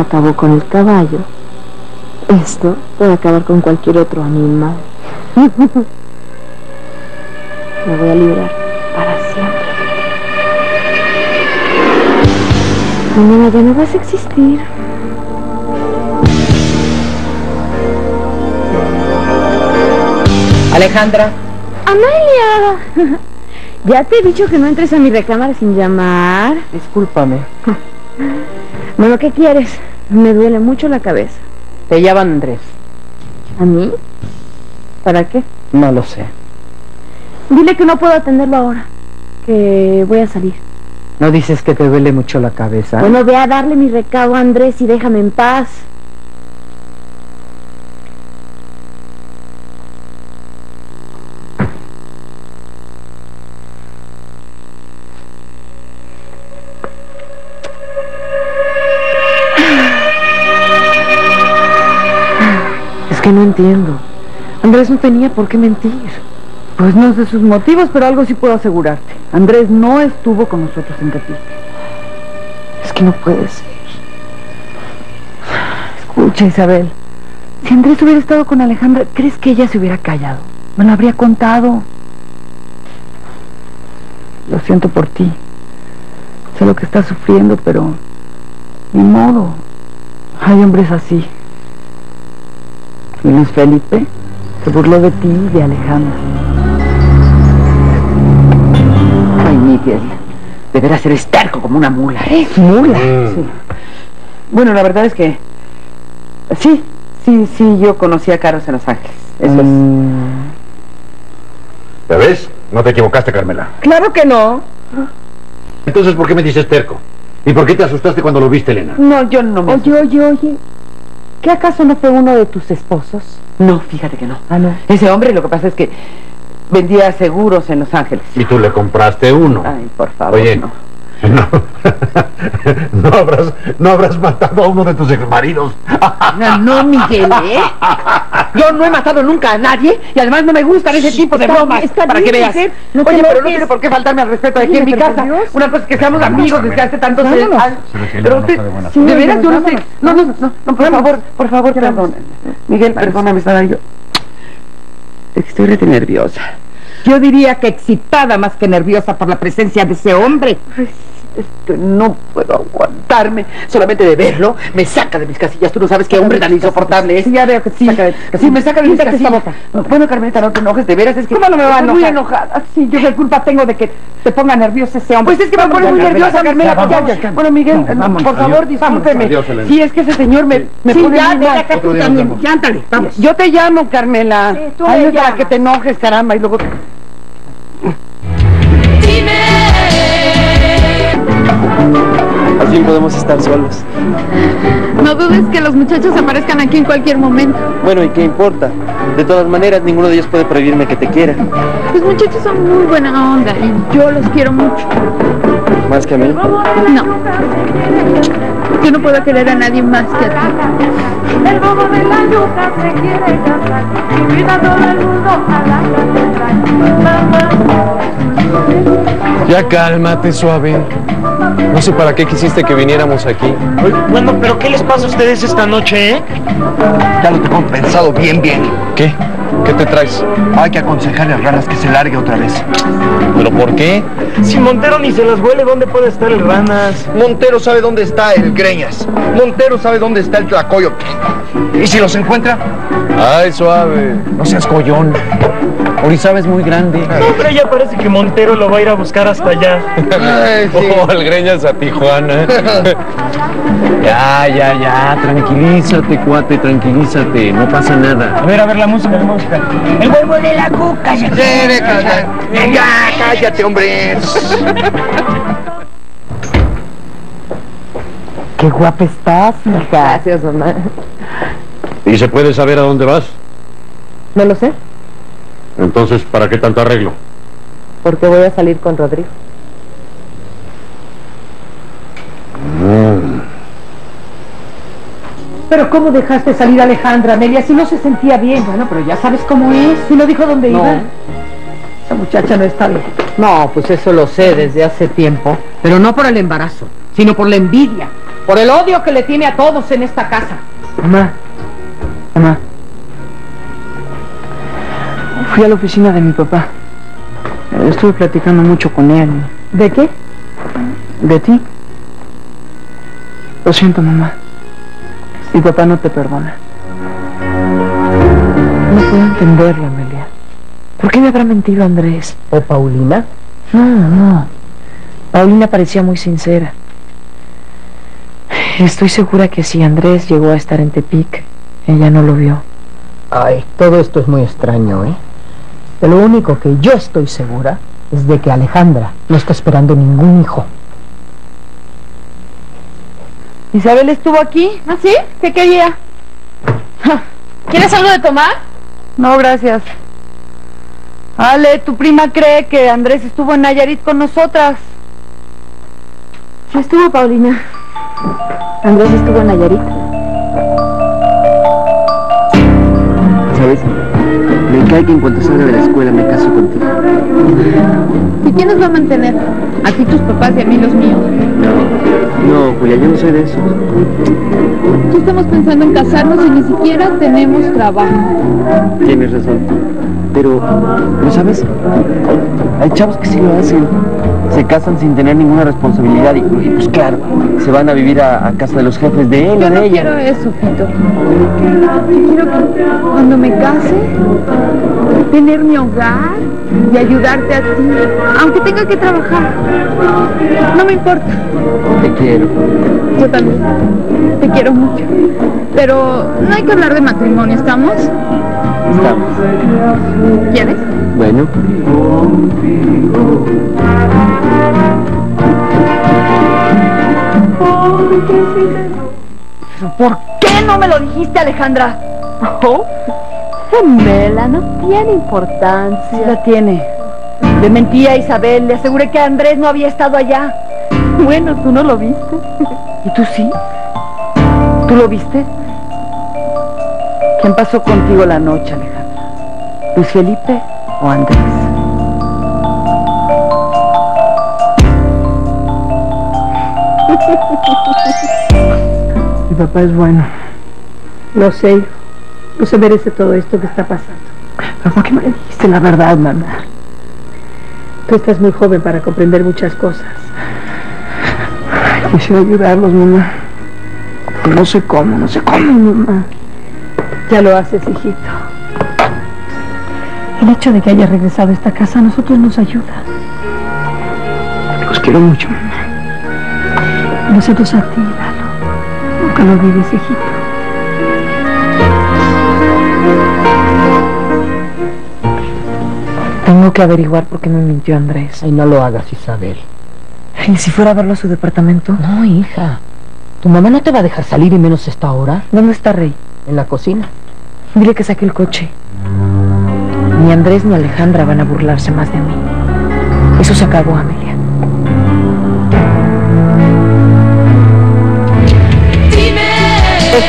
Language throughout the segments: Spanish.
acabó con el caballo, esto puede acabar con cualquier otro animal. Me voy a librar para siempre. Mañana ya no vas a existir. Alejandra, ¡Amelia! Ya te he dicho que no entres a mi recámara sin llamar. discúlpame. Bueno, ¿qué quieres? Me duele mucho la cabeza. Te llaman Andrés. ¿A mí? ¿Para qué? No lo sé. Dile que no puedo atenderlo ahora. Que voy a salir. ¿No dices que te duele mucho la cabeza? Bueno, ve a darle mi recado a Andrés y déjame en paz. Entiendo. Andrés no tenía por qué mentir. Pues no sé sus motivos, pero algo sí puedo asegurarte. Andrés no estuvo con nosotros en Tepito. Es que no puede ser. Escucha, Isabel. Si Andrés hubiera estado con Alejandra, ¿crees que ella se hubiera callado? Me lo habría contado. Lo siento por ti. Sé lo que estás sufriendo, pero... Ni modo. Hay hombres así. Y Luis Felipe se burló de ti y de Alejandra. Ay, Miguel. Deberás ser esterco como una mula. ¿Es mula? Sí. Bueno, la verdad es que... Sí, sí, sí, yo conocí a Carlos en Los Ángeles. Eso ¿Ya ves? No te equivocaste, Carmela. Claro que no. Entonces, ¿por qué me dices terco? ¿Y por qué te asustaste cuando lo viste, Elena? No, yo no me... Oye, oye, oye. ¿Qué acaso no fue uno de tus esposos? No, fíjate que no. Ah, no. Ese hombre lo que pasa es que vendía seguros en Los Ángeles. Y tú le compraste uno. Ay, por favor, Oye, no. no. no habrás, no habrás matado a uno de tus exmaridos. No, no, Miguel, ¿eh? Yo no he matado nunca a nadie y además no me gustan ese tipo de bromas. para bien, que veas. Oye, pero no tiene por qué faltarme al respeto aquí en mi casa. Dios. Una cosa es que seamos Vámonos, amigos desde hace tantos años. Pero usted, de veras, yo no sé. No, no, no, no, por favor, por favor, perdón. Miguel, perdóname, estaba yo. Estoy rete nerviosa. Yo diría que excitada más que nerviosa por la presencia de ese hombre. Es que no puedo aguantarme. Solamente de verlo me saca de mis casillas. Tú no sabes qué hombre tan insoportable es. Sí, ya veo que te Sí, saca de sí, casillas. me saca de mis casillas. boca. Bueno, Carmelita, no te enojes, de veras, es que... ¿Cómo no me va a estoy muy enojar? enojada. Sí, yo qué culpa tengo de que te ponga nervioso ese hombre. Pues es que me pone muy nerviosa, Carmela. Ya, Ya, ya, ya. Bueno, Miguel, por favor, Adiós. discúlpeme. Sí, es que ese señor me, me Sí, pone ya, acá tú también. ándale, vamos. Yo te llamo, Carmela. Sí, tú Ay, para que te enojes, caramba, y luego... podemos estar solos. No dudes que los muchachos aparezcan aquí en cualquier momento. Bueno, ¿y qué importa? De todas maneras, ninguno de ellos puede prohibirme que te quiera. Los muchachos son muy buena onda y yo los quiero mucho. Más que a mí. No. Yo no puedo querer a nadie más que a ti. El bobo de la yuca se quiere casar. Invita a todo el mundo a la catedral. Ya cálmate, suave. No sé para qué quisiste que viniéramos aquí. Bueno, pero ¿qué les pasa a ustedes esta noche, eh? Ya lo tengo pensado bien, bien. ¿Qué? ¿Qué te traes? Hay que aconsejarle a Ranas que se largue otra vez. ¿Pero por qué? Si Montero ni se las huele, ¿dónde puede estar el Ranas? Montero sabe dónde está el Greñas. Montero sabe dónde está el Tlacoyo. ¿Y si los encuentra? Ay, suave. No seas collón. Orizaba es muy grande. Pero ya parece que Montero lo va a ir a buscar hasta allá. Ay, sí. Oh, el Greñas a Tijuana. ya, ya, ya. Tranquilízate, cuate, tranquilízate. No pasa nada. A ver, a ver la música, la música. El huevo de la cuca. Sí, déjala. Venga, cállate, hombre. Qué guapa estás, hija. Gracias, mamá. ¿Y se puede saber a dónde vas? No lo sé, Entonces, ¿para qué tanto arreglo? porque voy a salir con Rodrigo. Pero ¿cómo dejaste salir a Alejandra, Amelia, si no se sentía bien? Bueno, pero ya sabes cómo es. Si no dijo dónde No. iba. Esa muchacha no está bien. No, pues eso lo sé desde hace tiempo. Pero no por el embarazo, sino por la envidia. Por el odio que le tiene a todos en esta casa. Mamá, mamá. Fui a la oficina de mi papá. Estuve platicando mucho con él. ¿De qué? ¿De ti? Lo siento, mamá. Mi papá no te perdona. No puedo entenderlo, Amelia. ¿Por qué me habrá mentido Andrés? ¿O Paulina? No, no. Paulina parecía muy sincera. Estoy segura que si Andrés llegó a estar en Tepic, ella no lo vio. Ay, todo esto es muy extraño, ¿eh? Pero lo único que yo estoy segura es de que Alejandra no está esperando ningún hijo. Isabel estuvo aquí. ¿Ah, sí? ¿Qué quería? ¿Quieres algo de tomar? No, gracias. Ale, tu prima cree que Andrés estuvo en Nayarit con nosotras. Sí estuvo, Paulina. Andrés estuvo en Nayarit. Cae que en cuanto salga de la escuela me caso contigo. ¿Y quién nos va a mantener? A ti tus papás y a mí los míos. No, Julia, yo no soy de esos. Ya estamos pensando en casarnos y ni siquiera tenemos trabajo. Tienes razón. Pero, ¿no sabes? Hay chavos que sí lo hacen. Se casan sin tener ninguna responsabilidad y, y, pues claro, se van a vivir a, a casa de los jefes de él Yo o no de ella. quiero eso, Pito. Yo quiero que cuando me case, tener mi hogar y ayudarte a ti, aunque tenga que trabajar. No me importa. Te quiero. Yo también. Te quiero mucho. Pero no hay que hablar de matrimonio, ¿estamos? Estamos. ¿Quieres? Bueno. ¿Por qué no me lo dijiste, Alejandra? Oh, Gemela, no tiene importancia. Sí la tiene. Le mentí a Isabel, le aseguré que Andrés no había estado allá. Bueno, tú no lo viste. ¿Y tú sí? ¿Tú lo viste? ¿Quién pasó contigo la noche, Alejandra? ¿Luis Felipe o Andrés? Papá es bueno. Lo sé. No se merece todo esto que está pasando. ¿Pero por qué no le dijiste la verdad, mamá? Tú estás muy joven para comprender muchas cosas. Quisiera ayudarlos, mamá. No sé cómo, no sé cómo, mamá. Ya lo haces, hijito. El hecho de que hayas regresado a esta casa a nosotros nos ayuda. Los quiero mucho, mamá. Nosotros a ti. Nunca lo olvides, hijito. Tengo que averiguar por qué me mintió Andrés. Ay, no lo hagas, Isabel. ¿Y si fuera a verlo a su departamento? No, hija. Tu mamá no te va a dejar salir y menos esta hora. ¿Dónde está Rey? En la cocina. Dile que saque el coche. Ni Andrés ni Alejandra van a burlarse más de mí. Eso se acabó, Amelia.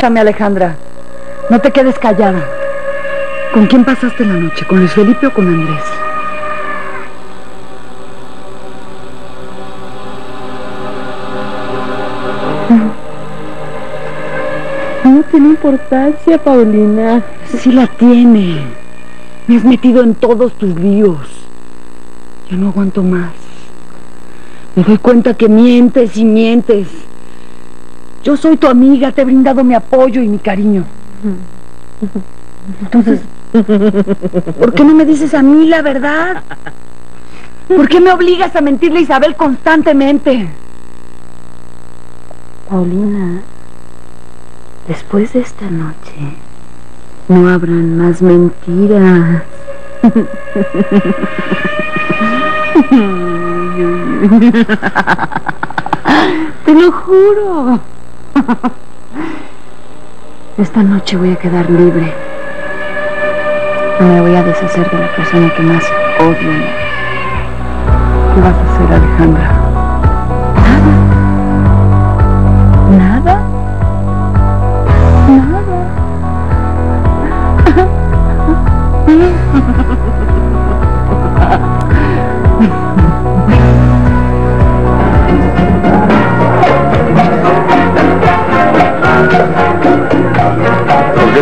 Bésame, Alejandra. No te quedes callada. ¿Con quién pasaste la noche? ¿Con Luis Felipe o con Andrés? No tiene importancia, Paulina. Sí la tiene. Me has metido en todos tus líos. Ya no aguanto más. Me doy cuenta que mientes y mientes. Yo soy tu amiga, te he brindado mi apoyo y mi cariño. Entonces, ¿por qué no me dices a mí la verdad? ¿Por qué me obligas a mentirle a Isabel constantemente? Paulina, después de esta noche, no habrán más mentiras. Te lo juro. Esta noche voy a quedar libre. Me voy a deshacer de la persona que más odio. ¿Qué vas a hacer, Alejandra?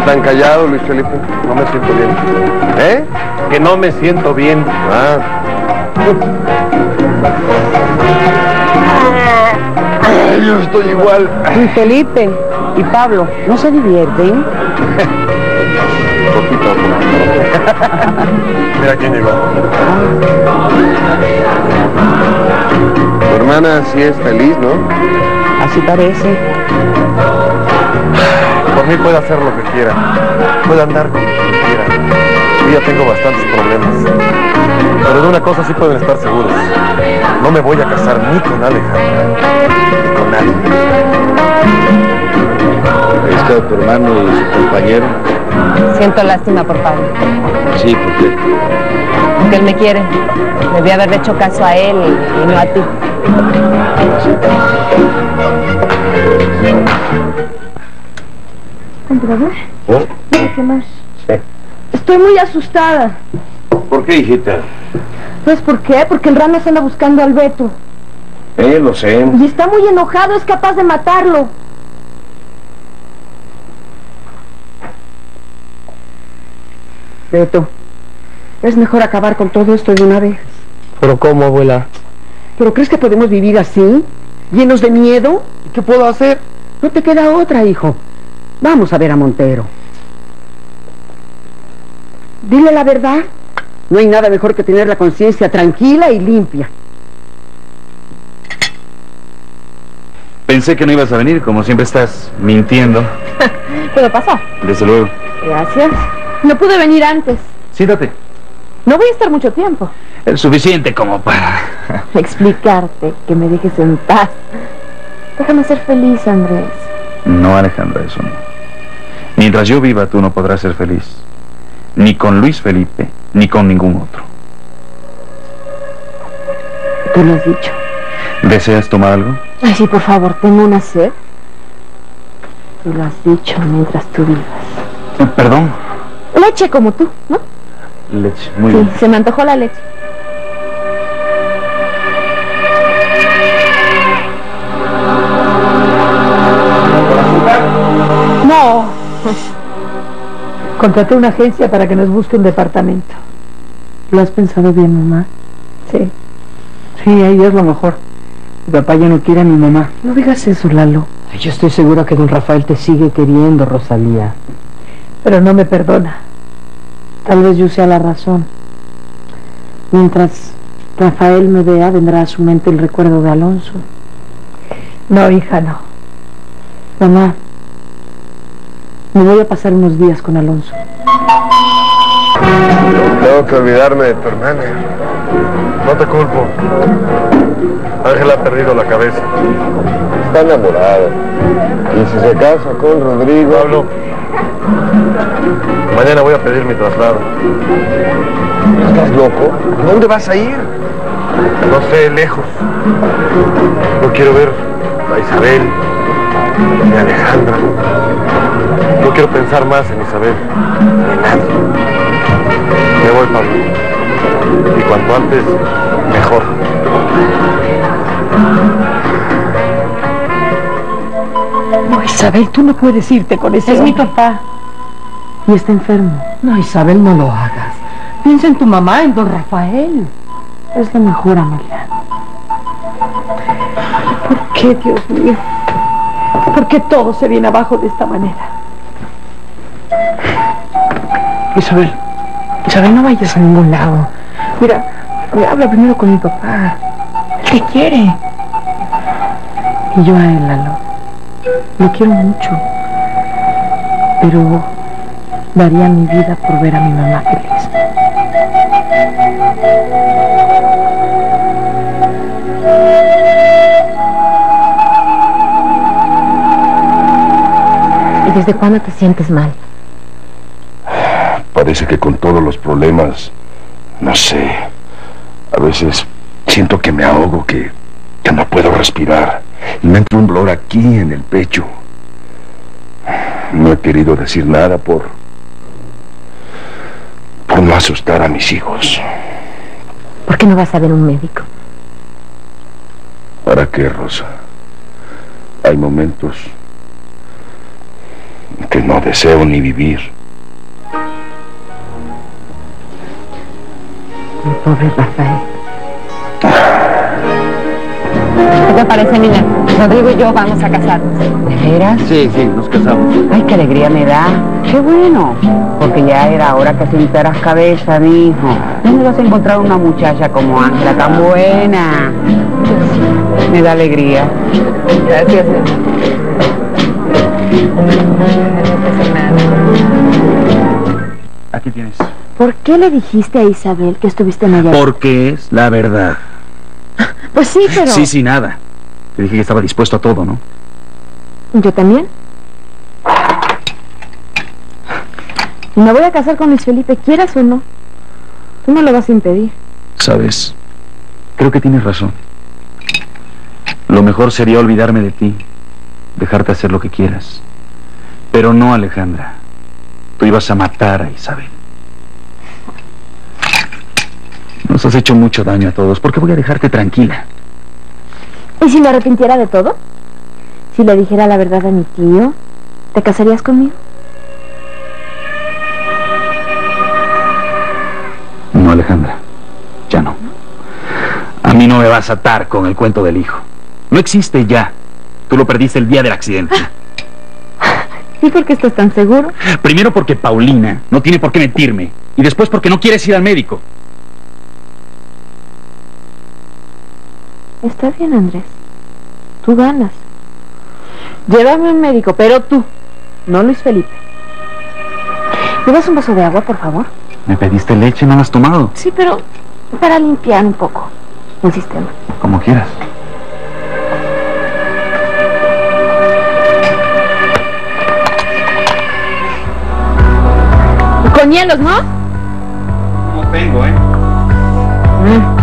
Tan callado, Luis Felipe? No me siento bien. ¿Eh? Que no me siento bien. Ah. Ay, yo estoy igual. Y Felipe y Pablo, ¿no se divierten? Poquito. Mira quién llegó. Tu hermana sí es feliz, ¿no? Así parece. Por mí puede hacer lo que quiera. Puede andar con quien quiera. Yo ya tengo bastantes problemas. Pero de una cosa sí pueden estar seguros. No me voy a casar ni con Alejandra, ni con nadie. Ahí está tu hermano y su compañero. Siento lástima por Pablo, Sí, porque porque él me quiere. Debí haberle hecho caso a él y, y no a ti. ¿Comprador? ¿Oh? Mira, ¿qué más? Estoy muy asustada. ¿Por qué, hijita? ¿Pues por qué? Porque el Rana se anda buscando al Beto. Eh, lo sé. Y está muy enojado, es capaz de matarlo. Beto, es mejor acabar con todo esto de una vez. ¿Pero cómo, abuela? ¿Pero crees que podemos vivir así? ¿Llenos de miedo? ¿Y qué puedo hacer? No te queda otra, hijo. Vamos a ver a Montero. Dile la verdad. No hay nada mejor que tener la conciencia tranquila y limpia. Pensé que no ibas a venir, como siempre estás mintiendo. ¿Puedo pasar? Desde luego. Gracias. No pude venir antes. Siéntate. No voy a estar mucho tiempo. Es suficiente como para... Explicarte que me dejes en paz. Déjame ser feliz, Andrés. No, Alejandra, eso no. Mientras yo viva, tú no podrás ser feliz. Ni con Luis Felipe, ni con ningún otro. Tú lo has dicho. ¿Deseas tomar algo? Ay, sí, por favor, tengo una sed. Tú lo has dicho mientras tú vivas. Perdón. Leche como tú, ¿no? Leche, muy sí, bien. se me antojó la leche. No. Contraté una agencia para que nos busque un departamento. ¿Lo has pensado bien, mamá? Sí. Sí, ahí es lo mejor. Mi papá ya no quiere a mi mamá. No digas eso, Lalo. Yo estoy segura que don Rafael te sigue queriendo, Rosalía. Pero no me perdona. Tal vez yo sea la razón. Mientras Rafael me vea, vendrá a su mente el recuerdo de Alonso. No, hija, no. Mamá, me voy a pasar unos días con Alonso. Tengo que olvidarme de tu hermana. No te culpo. Ángela ha perdido la cabeza. Está enamorada. Y si se casa con Rodrigo... Pablo, mañana voy a pedir mi traslado. ¿Estás loco? ¿A dónde vas a ir? No sé, lejos. No quiero ver a Isabel, ni a Alejandra. No quiero pensar más en Isabel, ni en nadie. Me voy, Pablo. Y cuanto antes, mejor. No, Isabel, tú no puedes irte con ese Es mi papá. Y está enfermo. No, Isabel, no lo hagas. Piensa en tu mamá, en don Rafael. Es lo mejor, Amelia. ¿Por qué, Dios mío? ¿Por qué todo se viene abajo de esta manera? Isabel, Isabel, no vayas a ningún lado. Mira, habla primero con mi papá. Te quiere. Y yo a él, Lalo. Lo quiero mucho. Pero daría mi vida por ver a mi mamá feliz. ¿Y desde cuándo te sientes mal? Parece que con todos los problemas, no sé, a veces siento que me ahogo, que, que no puedo respirar. Y me entra un dolor aquí en el pecho. No he querido decir nada por... por no asustar a mis hijos. ¿Por qué no vas a ver un médico? ¿Para qué, Rosa? Hay momentos que no deseo ni vivir. Mi pobre Rafael. ¿Qué te parece, niña? Rodrigo y yo vamos a casarnos. ¿De veras? Sí, sí, nos casamos. Ay, qué alegría me da. Qué bueno. Porque ya era hora que sentaras cabeza, mi hijo. ¿Dónde vas a encontrar una muchacha como Ángela tan buena? Me da alegría. Gracias. Aquí tienes. ¿Por qué le dijiste a Isabel que estuviste en? Porque es la verdad. Pues sí, pero... Sí, sí, nada. Te dije que estaba dispuesto a todo, ¿no? ¿Yo también? Me voy a casar con Luis Felipe, quieras o no. Tú no lo vas a impedir. Sabes, creo que tienes razón. Lo mejor sería olvidarme de ti, dejarte hacer lo que quieras. Pero no, Alejandra. Tú ibas a matar a Isabel. Nos has hecho mucho daño a todos. ¿Por qué voy a dejarte tranquila? ¿Y si me arrepintiera de todo? Si le dijera la verdad a mi tío, ¿te casarías conmigo? No, Alejandra. Ya no. A mí no me vas a atar con el cuento del hijo. No existe ya. Tú lo perdiste el día del accidente. ¿Y por qué estás tan seguro? Primero porque Paulina no tiene por qué mentirme. Y después porque no quieres ir al médico. Está bien, Andrés. Tú ganas. Llévame a un médico, pero tú, no Luis Felipe. ¿Me das un vaso de agua, por favor? Me pediste leche, no la has tomado. Sí, pero para limpiar un poco el sistema. Como quieras. Con hielos, ¿no? No tengo, ¿eh? Bueno,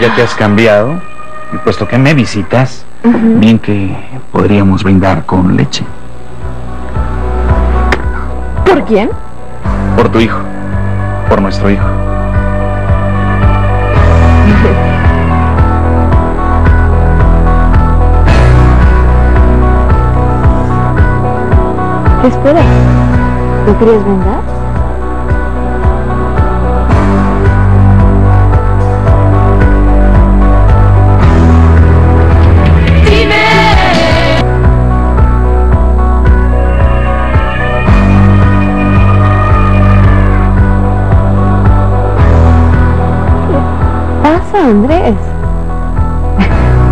ya que has cambiado, y puesto que me visitas, bien que podríamos brindar con leche. ¿Por quién? Por tu hijo. Por nuestro hijo. ¿Qué esperas? ¿No querías brindar?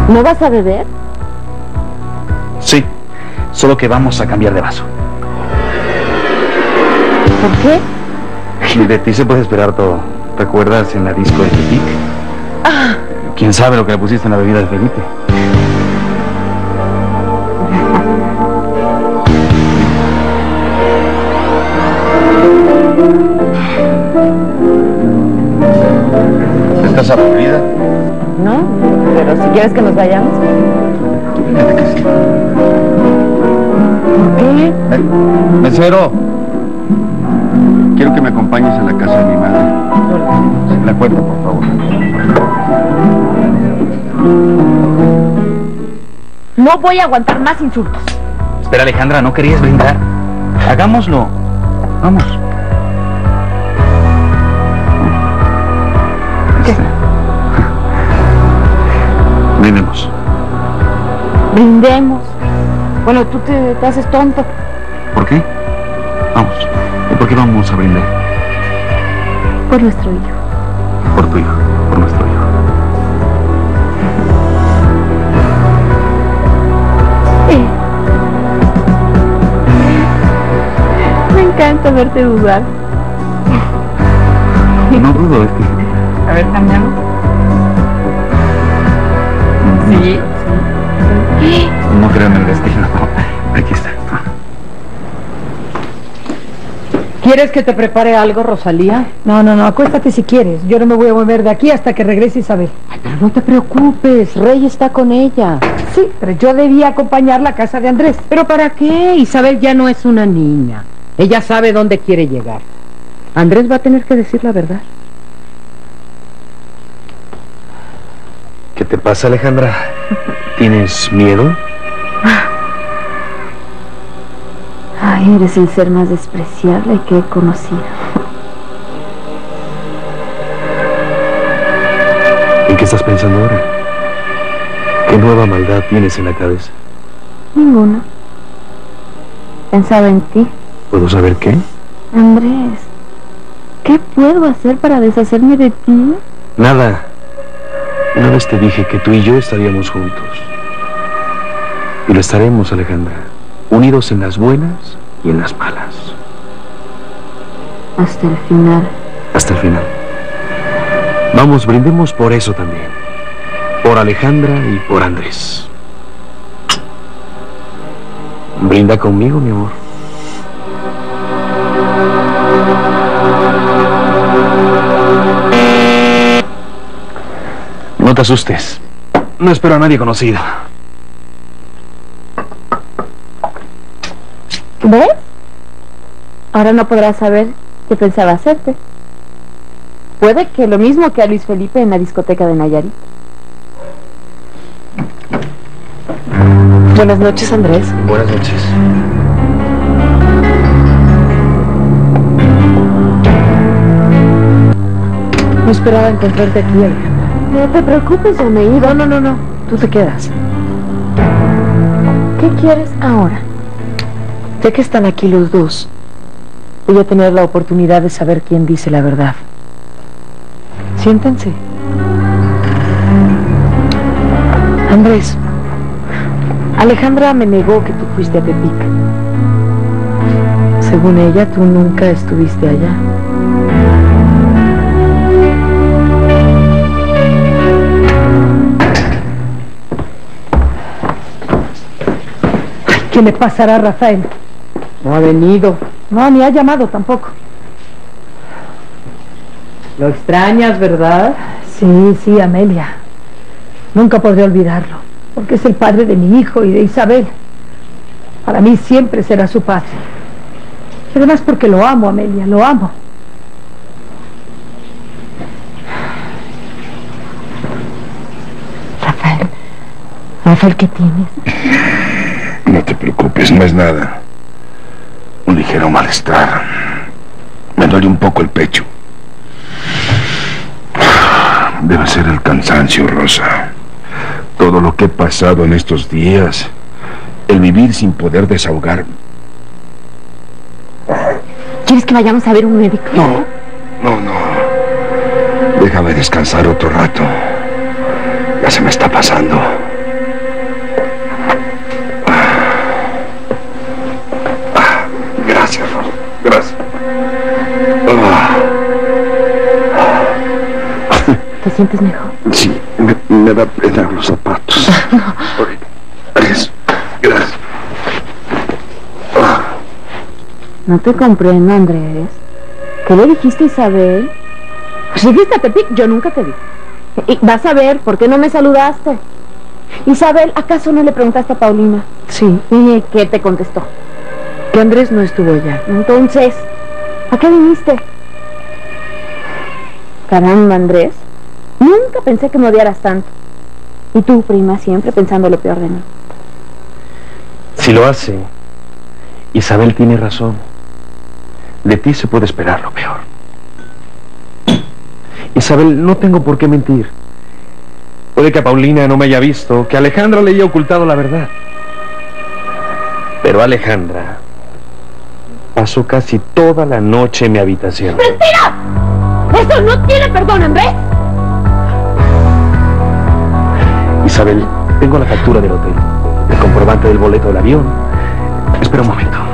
¿No vas a beber? Sí, solo que vamos a cambiar de vaso. ¿Por qué? Y de ti se puede esperar todo. ¿Recuerdas en la disco de Tepic? Ah, ¿Quién sabe lo que le pusiste en la bebida de Felipe? Quieres que nos vayamos. ¿Por qué? Eh, mesero. Quiero que me acompañes a la casa de mi madre. La cuenta, por favor. No voy a aguantar más insultos. Espera, Alejandra, ¿no querías brindar? Hagámoslo. Vamos. ¿Qué? Brindemos. Brindemos. Bueno, tú te, te haces tonto. ¿Por qué? Vamos. ¿Y por qué vamos a brindar? Por nuestro hijo. Por tu hijo, por nuestro hijo. Me encanta verte dudar. No dudo, es que... A ver, cambiamos. Sí, sí. No creo en el destino. Aquí está. ¿Quieres que te prepare algo, Rosalía? No, no, no, acuéstate si quieres. Yo no me voy a mover de aquí hasta que regrese Isabel. Pero no te preocupes, Rey está con ella. Sí, pero yo debía acompañarla a casa de Andrés. ¿Pero para qué? Isabel ya no es una niña. Ella sabe dónde quiere llegar. Andrés va a tener que decir la verdad. ¿Qué te pasa, Alejandra? ¿Tienes miedo? Ay, eres el ser más despreciable que he conocido. ¿En qué estás pensando ahora? ¿Qué nueva maldad tienes en la cabeza? Ninguna. Pensaba en ti, ¿Puedo saber qué? Andrés. ¿Qué puedo hacer para deshacerme de ti? Nada. Una vez te dije que tú y yo estaríamos juntos. Y lo estaremos, Alejandra. Unidos en las buenas y en las malas. Hasta el final. Hasta el final. Vamos, brindemos por eso también. Por Alejandra y por Andrés. Brinda conmigo, mi amor. No te asustes. No espero a nadie conocido. ¿Ves? Ahora no podrás saber qué pensaba hacerte. Puede que lo mismo que a Luis Felipe en la discoteca de Nayarit. Buenas noches, Andrés. Buenas noches. No esperaba encontrarte aquí. No te preocupes, ya me ido. No, no, no, no. Tú te quedas. ¿Qué quieres ahora? Ya que están aquí los dos, voy a tener la oportunidad de saber quién dice la verdad. Siéntense. Andrés, Alejandra me negó que tú fuiste a Tepic. Según ella, tú nunca estuviste allá. ¿Qué le pasará a Rafael? No ha venido. No, ni ha llamado tampoco. Lo extrañas, ¿verdad? Sí, sí, Amelia. Nunca podré olvidarlo, porque es el padre de mi hijo y de Isabel. Para mí siempre será su padre. Y además porque lo amo, Amelia, lo amo. Rafael. Rafael, ¿qué tienes? No te preocupes, no es nada. Un ligero malestar. Me duele un poco el pecho. Debe ser el cansancio, Rosa. Todo lo que he pasado en estos días. El vivir sin poder desahogar. ¿Quieres que vayamos a ver un médico? No, no, no. Déjame descansar otro rato. Ya se me está pasando. Sientes mejor? sí, me, me da pena los zapatos. Ok, Eso. Gracias. Ah, No te comprendo, Andrés. ¿Qué le dijiste a Isabel? Si fuiste a Tepic, yo nunca te vi. Y vas a ver, ¿por qué no me saludaste? Isabel, ¿acaso no le preguntaste a Paulina? Sí, ¿Y qué te contestó? que Andrés no estuvo allá. Entonces, ¿a qué viniste? Caramba, Andrés. Nunca pensé que me odiaras tanto. Y tú, prima, siempre pensando lo peor de mí. Si lo hace, Isabel tiene razón. De ti se puede esperar lo peor. Isabel, no tengo por qué mentir. Puede que a Paulina no me haya visto, que a Alejandra le haya ocultado la verdad. Pero Alejandra pasó casi toda la noche en mi habitación. ¡Mentira! ¡Eso no tiene perdón, Andrés! Isabel, tengo la factura del hotel, el comprobante del boleto del avión. Espera un momento.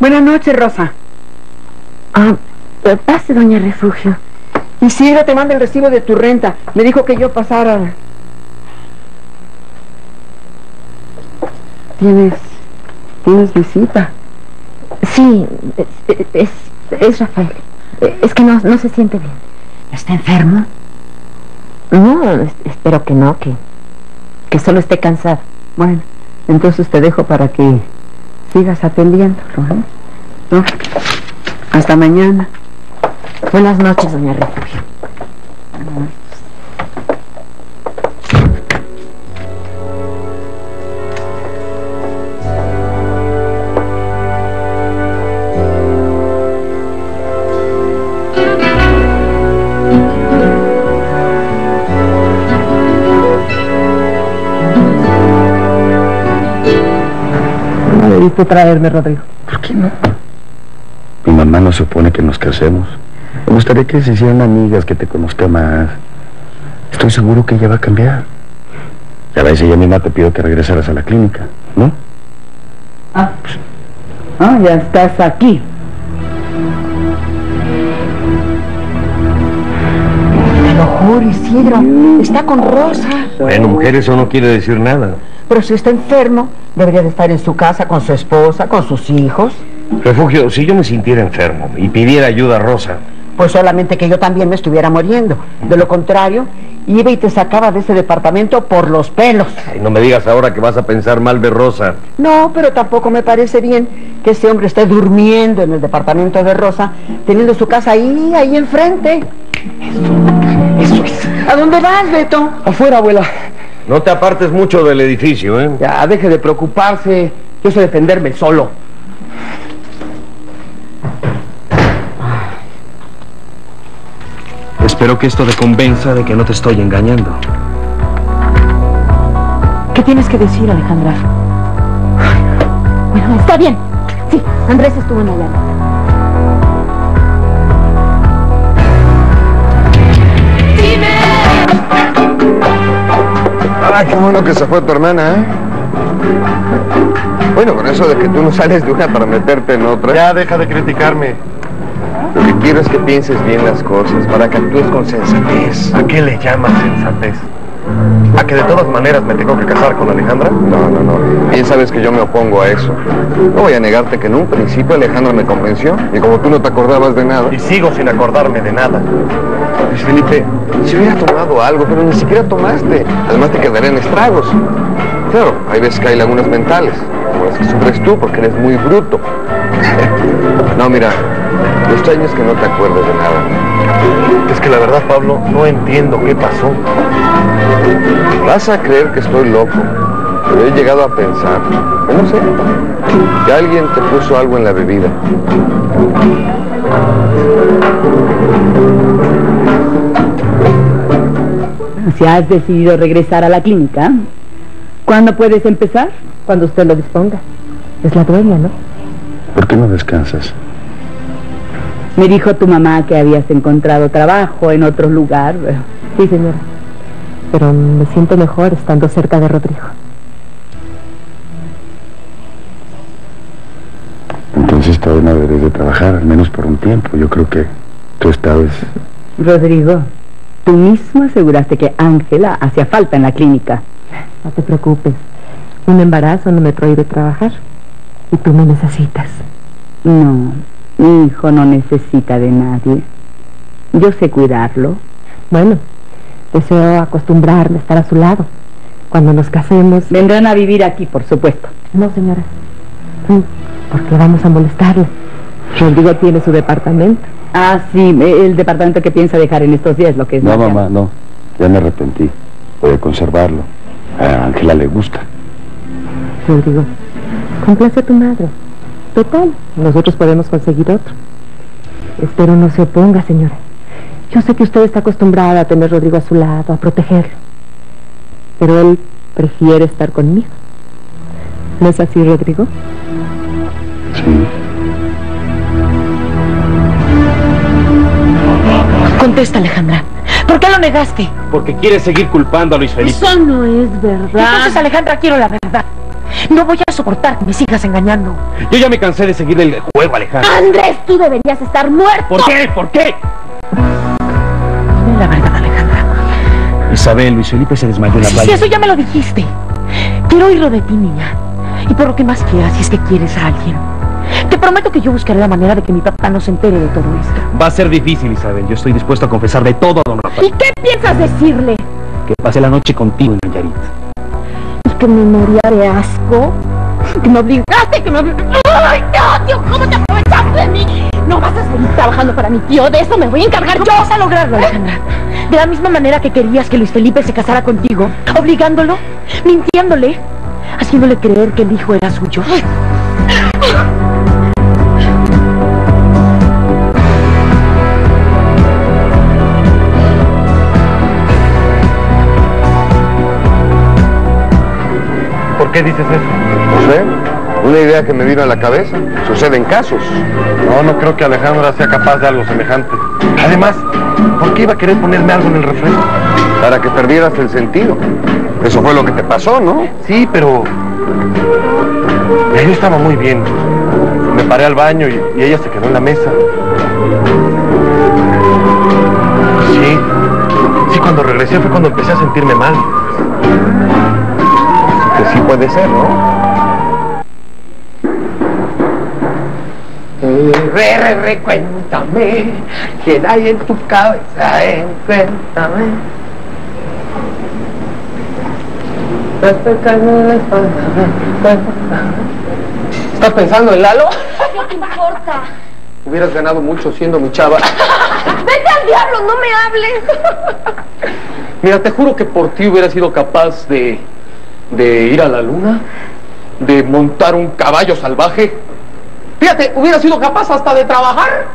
Buenas noches, Rosa. Ah, pase, doña Refugio. Isidro te manda el recibo de tu renta. Me dijo que yo pasara. Tienes. Tienes visita. Sí, es, es, es Rafael. Es que no, no se siente bien. ¿Está enfermo? No, es- espero que no, que, que solo esté cansado. Bueno, entonces te dejo para que sigas atendiéndolo, ¿eh? ¿No? Hasta mañana. Buenas noches, doña Refugio. Traerme, Rodrigo. ¿Por qué no? Mi mamá no se opone que nos casemos. Me gustaría que se hicieran amigas, que te conozca más. Estoy seguro que ella va a cambiar. Ya ves, ella misma te pidió que regresaras a la clínica, ¿no? Ah, ah ya estás aquí. Te lo juro, Isidro. Está con Rosa. Bueno, mujer, eso no quiere decir nada. Pero si está enfermo, debería de estar en su casa con su esposa, con sus hijos. Refugio, si yo me sintiera enfermo y pidiera ayuda a Rosa, Pues solamente que yo también me estuviera muriendo. De lo contrario, iba y te sacaba de ese departamento por los pelos. ay, no me digas ahora que vas a pensar mal de Rosa. No, pero tampoco me parece bien que ese hombre esté durmiendo en el departamento de Rosa, teniendo su casa ahí, ahí enfrente. Eso es. ¿A dónde vas, Beto? Afuera, abuela. No te apartes mucho del edificio, ¿eh? Ya, deje de preocuparse. Yo sé defenderme solo. Espero que esto te convenza de que no te estoy engañando. ¿Qué tienes que decir, Alejandra? Bueno, está bien. Sí, Andrés estuvo en la Ah, qué bueno que se fue tu hermana, ¿eh? Bueno, con eso de que tú no sales de una para meterte en otra. Ya deja de criticarme. Lo que quiero es que pienses bien las cosas, para que actúes con sensatez. ¿A qué le llamas sensatez? ¿A que de todas maneras me tengo que casar con Alejandra? No, no, no. Bien sabes que yo me opongo a eso. No voy a negarte que en un principio Alejandra me convenció, y como tú no te acordabas de nada. Y sigo sin acordarme de nada. Luis Felipe, si hubiera tomado algo, pero ni siquiera tomaste. Además te quedarían estragos. Claro, hay veces que hay lagunas mentales, como las que sufres tú, porque eres muy bruto. No, mira, lo extraño es que no te acuerdes de nada. La verdad, Pablo, no entiendo qué pasó. Vas a creer que estoy loco, Pero he llegado a pensar, no sé, que alguien te puso algo en la bebida. Si has decidido regresar a la clínica, ¿cuándo puedes empezar? Cuando usted lo disponga. Es la dueña, ¿no? ¿Por qué no descansas? Me dijo tu mamá que habías encontrado trabajo en otro lugar. Sí, señora. Pero me siento mejor estando cerca de Rodrigo. Entonces todavía no debes de trabajar, al menos por un tiempo. Yo creo que tu estado es... Rodrigo, tú mismo aseguraste que Ángela hacía falta en la clínica. No te preocupes. Un embarazo no me prohíbe trabajar. Y tú me necesitas. No, mi hijo no necesita de nadie. Yo sé cuidarlo. Bueno, deseo acostumbrarme a estar a su lado. Cuando nos casemos... Vendrán a vivir aquí, por supuesto. No, señora. Porque vamos a molestarle. Rodrigo tiene su departamento. Ah, sí, el departamento que piensa dejar en estos días, lo que es... No, mamá, no. Ya me arrepentí. Voy a conservarlo. A Ángela le gusta. Rodrigo, complace a tu madre. Total, nosotros podemos conseguir otro. Espero no se oponga, señora. Yo sé que usted está acostumbrada a tener a Rodrigo a su lado, a protegerlo. Pero él prefiere estar conmigo. ¿No es así, Rodrigo? Sí. Contesta, Alejandra. ¿Por qué lo negaste? Porque quieres seguir culpando a Luis Felipe. Eso no es verdad. Entonces, Alejandra, quiero la verdad. No voy a soportar que me sigas engañando. Yo ya me cansé de seguirle el juego, Alejandra. Andrés, tú deberías estar muerto. ¿Por qué? ¿Por qué? Dime la verdad, Alejandra. Isabel, Luis Felipe se desmayó en la Sí, playa. eso ya me lo dijiste. Quiero oírlo de ti, niña. Y por lo que más quieras, si es que quieres a alguien. Te prometo que yo buscaré la manera de que mi papá no se entere de todo esto. Va a ser difícil, Isabel. Yo estoy dispuesto a confesar de todo a don Rafael. ¿Y qué piensas decirle? Que pasé la noche contigo en Nayarit. ¿Y que me moría de asco? ¿Que me obligaste? ¿Que me obligaste? ¡Ay, te odio! ¿Cómo te aprovechaste de mí? No vas a seguir trabajando para mi tío. De eso me voy a encargar yo. Vas a lograrlo, Alejandra. De la misma manera que querías que Luis Felipe se casara contigo, obligándolo, mintiéndole, haciéndole creer que el hijo era suyo. ¿Por qué dices eso? No sé. Una idea que me vino a la cabeza. Suceden casos. No, no creo que Alejandra sea capaz de algo semejante. Además, ¿por qué iba a querer ponerme algo en el refresco? Para que perdieras el sentido. Eso fue lo que te pasó, ¿no? Sí, pero... Yo estaba muy bien. Me paré al baño y, y ella se quedó en la mesa. Sí. Sí, cuando regresé fue cuando empecé a sentirme mal. Que sí puede ser, ¿no? Re, re, re, cuéntame, ¿quién hay en tu cabeza? Eh? Cuéntame. ¿Estás pensando en Lalo? ¿Qué te importa? Hubieras ganado mucho siendo mi chava. Vete al diablo, no me hables. Mira, te juro que por ti hubiera sido capaz de, de ir a la luna, de montar un caballo salvaje. Fíjate, hubiera sido capaz hasta de trabajar.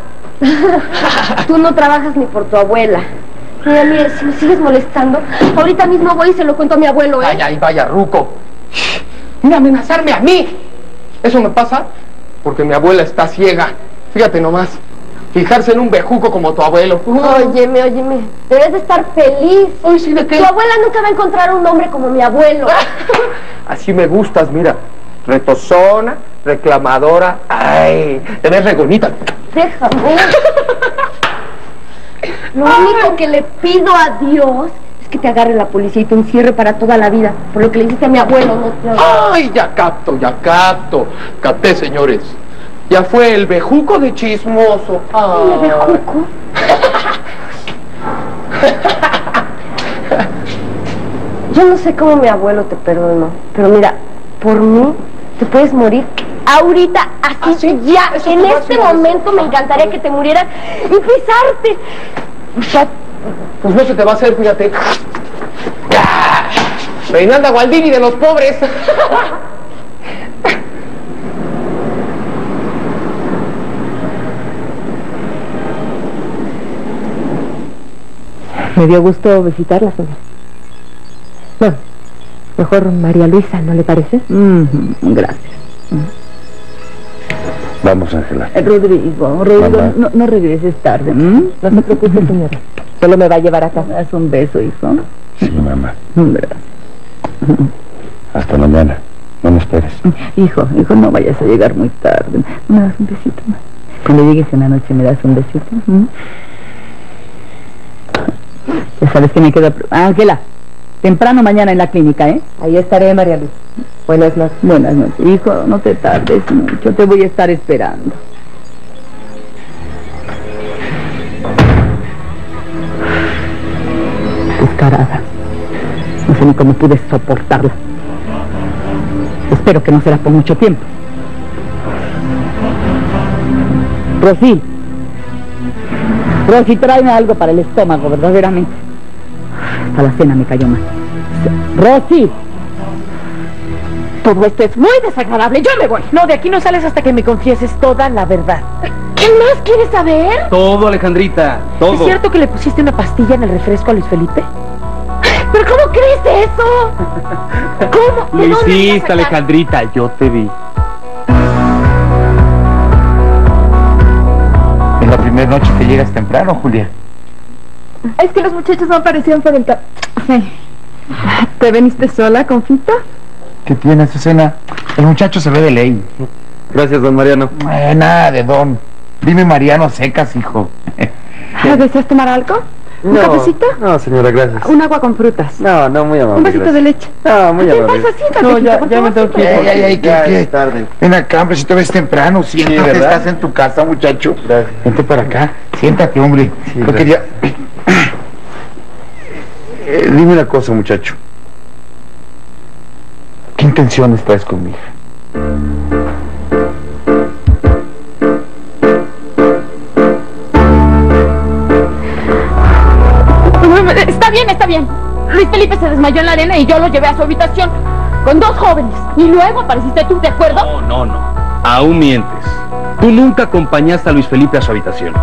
Tú no trabajas ni por tu abuela. Mira, mire, si me sigues molestando, ahorita mismo voy y se lo cuento a mi abuelo, ¿eh? Ay, ay, vaya, Ruco. Mira, amenazarme a mí. Eso me pasa porque mi abuela está ciega. Fíjate nomás. Fijarse en un bejuco como tu abuelo. Óyeme, óyeme, debes de estar feliz. Ay, sí, ¿de qué? Tu abuela nunca va a encontrar un hombre como mi abuelo. Así me gustas, mira. Retozona, reclamadora. Ay, te ves re bonita. Déjame. Lo único que le pido a Dios es que te agarre la policía y te encierre para toda la vida. Por lo que le hiciste a mi abuelo, no te Ay, ya capto, ya capto. Capté, señores. Ya fue el bejuco de chismoso. ¿El bejuco? Yo no sé cómo mi abuelo te perdonó, pero mira, por mí te puedes morir ahorita, así ya. Eso En este momento me encantaría que te murieras y pisarte. Ya, Pues no se te va a hacer, fíjate. Reinalda Gualdini de los pobres. Me dio gusto visitarla, señora. Bueno, mejor María Luisa, ¿no le parece? gracias. Vamos, Ángela. Eh, Rodrigo, Rodrigo, no, no regreses tarde. ¿m? No se preocupe, señora. Solo me va a llevar a casa. Haz un beso, hijo. Sí, mamá. Gracias. Hasta mañana. No me esperes. Hijo, hijo, no vayas a llegar muy tarde. ¿Me das un besito más? Cuando llegues en la noche, ¿me das un besito? Sabes que me queda... Ángela, temprano mañana en la clínica, ¿eh? Ahí estaré, María Luisa. Buenas noches. Buenas noches. Hijo, no te tardes mucho, te voy a estar esperando. Descarada. No sé ni cómo pude soportarla. Espero que no será por mucho tiempo. Rosy. Rosy, tráeme algo para el estómago, verdaderamente. Hasta la cena me cayó mal. Rosy. Todo esto es muy desagradable. Yo me voy. No, de aquí no sales hasta que me confieses toda la verdad. ¿Qué más quieres saber? Todo, Alejandrita, todo. ¿Es cierto que le pusiste una pastilla en el refresco a Luis Felipe? ¿Pero cómo crees eso? ¿Cómo? ¿De Lo dónde hiciste? Alejandrita, yo te vi. En la primera noche que llegas temprano, Julia. Es que los muchachos no aparecieron por el... Sí. ¿Te veniste sola, confita? ¿Qué tiene, Susana? El muchacho se ve de ley. Gracias, don Mariano. Eh, nada de don. Dime Mariano Secas, hijo. Ah, ¿Deseas tomar algo? ¿Un cafecito? No, señora, gracias. Un agua con frutas. No, no, muy amable. Un vasito de leche. No, muy ¿Qué amable. pasa? Siéntate, No, ya, me tengo que ir. Ay, ay, ay, ¿qué, qué? es tarde. Ven acá, hombre, si te ves temprano, siéntate, ¿verdad? estás en tu casa, muchacho. Gracias. Vente para acá, siéntate, hombre. Sí, Yo quería... Eh, dime una cosa, muchacho. ¿Qué intenciones traes conmigo? Está bien, está bien. Luis Felipe se desmayó en la arena y yo lo llevé a su habitación con dos jóvenes. Y luego apareciste tú, ¿de acuerdo? No, no, no. Aún mientes. Tú nunca acompañaste a Luis Felipe a su habitación.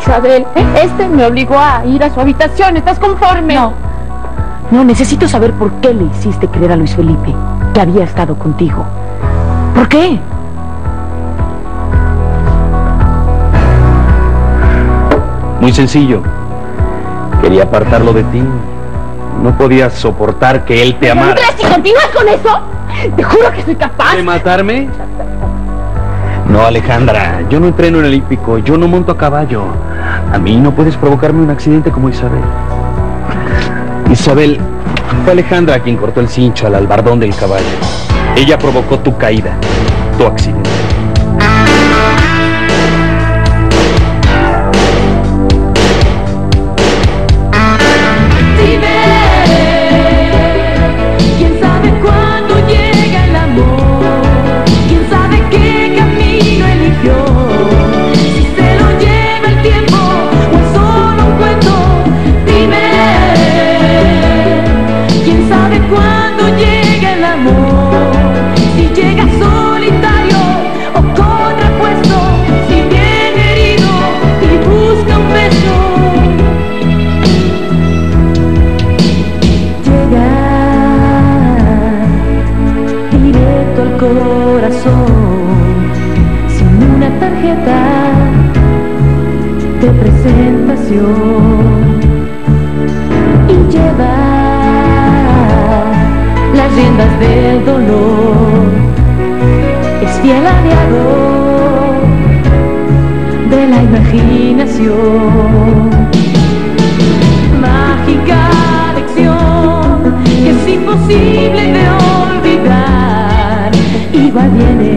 Isabel, este me obligó a ir a su habitación. ¿Estás conforme? No. No, necesito saber por qué le hiciste creer a Luis Felipe que había estado contigo. ¿Por qué? Muy sencillo. Quería apartarlo de ti. No podías soportar que él te ¿No amara. crees que continúas con eso? Te juro que soy capaz. ¿De matarme? No, Alejandra, yo no entreno en el hípico, yo no monto a caballo. A mí no puedes provocarme un accidente como Isabel. Isabel, fue Alejandra quien cortó el cincho al albardón del caballo. Ella provocó tu caída, tu accidente. De presentación y llevar las riendas del dolor es fiel aliado de la imaginación mágica lección que es imposible de olvidar. Igual viene